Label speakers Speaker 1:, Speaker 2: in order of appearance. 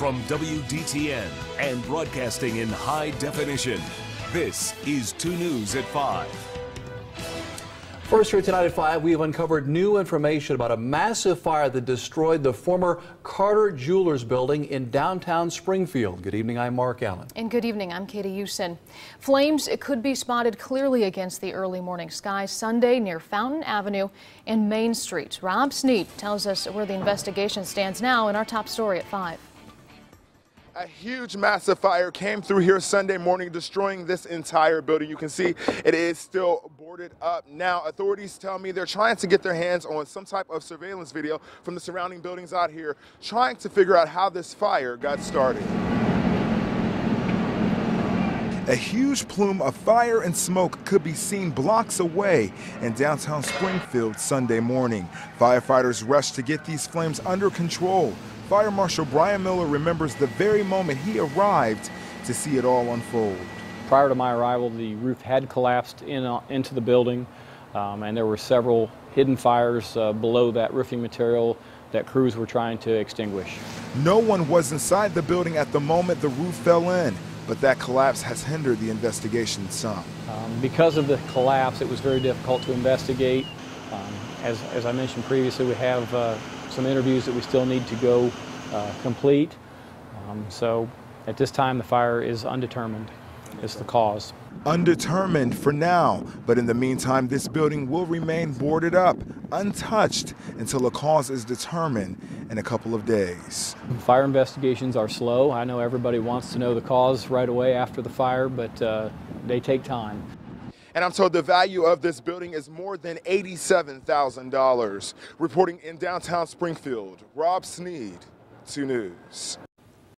Speaker 1: From WDTN and broadcasting in high definition, this is 2 News at 5.
Speaker 2: First here tonight at 5, we have uncovered new information about a massive fire that destroyed the former Carter Jewelers building in downtown Springfield. Good evening, I'm Mark Allen.
Speaker 3: And good evening, I'm Katie Houston. Flames could be spotted clearly against the early morning sky Sunday near Fountain Avenue and Main Street. Rob Sneed tells us where the investigation stands now in our top story at 5.
Speaker 4: A huge massive fire came through here Sunday morning, destroying this entire building. You can see it is still boarded up. Now, authorities tell me they're trying to get their hands on some type of surveillance video from the surrounding buildings out here, trying to figure out how this fire got started. A huge plume of fire and smoke could be seen blocks away in downtown Springfield Sunday morning. Firefighters rushed to get these flames under control. Fire Marshal Brian Miller remembers the very moment he arrived to see it all unfold.
Speaker 5: Prior to my arrival, the roof had collapsed in, uh, into the building, um, and there were several hidden fires uh, below that roofing material that crews were trying to extinguish.
Speaker 4: No one was inside the building at the moment the roof fell in, but that collapse has hindered the investigation some.
Speaker 5: Um, because of the collapse, it was very difficult to investigate. Um, as, as I mentioned previously, we have uh, some interviews that we still need to go uh, complete. Um, so at this time, the fire is undetermined as the cause.
Speaker 4: Undetermined for now, but in the meantime, this building will remain boarded up, untouched, until a cause is determined in a couple of days.
Speaker 5: Fire investigations are slow. I know everybody wants to know the cause right away after the fire, but uh, they take time.
Speaker 4: And I'm told the value of this building is more than $87,000. Reporting in downtown Springfield, Rob Sneed, 2 News.